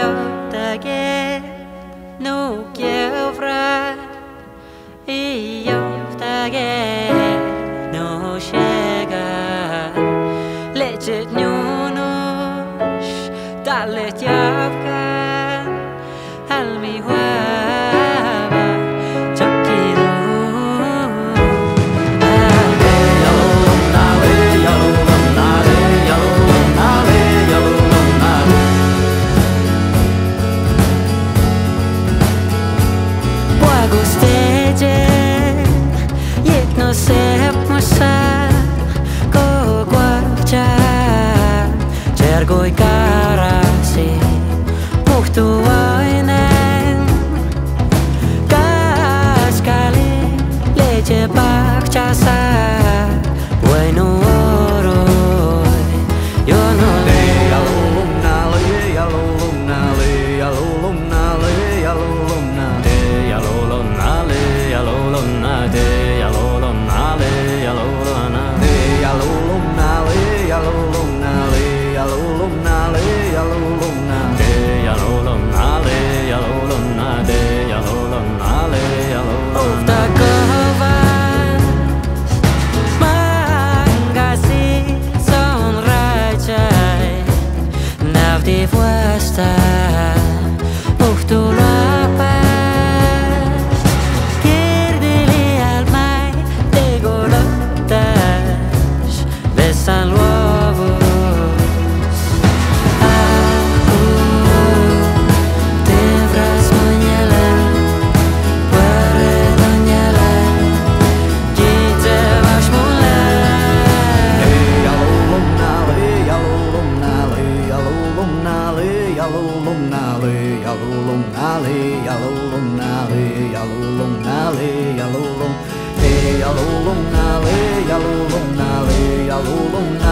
Jóttage Nú gjöfra Í jóttage Nú sjega Lecet njúnus Dalet jafkan agustelle, jedno se. side alley, yellow long alley, yellow long alley, yellow long, hey, yellow long alley, yellow long yellow long.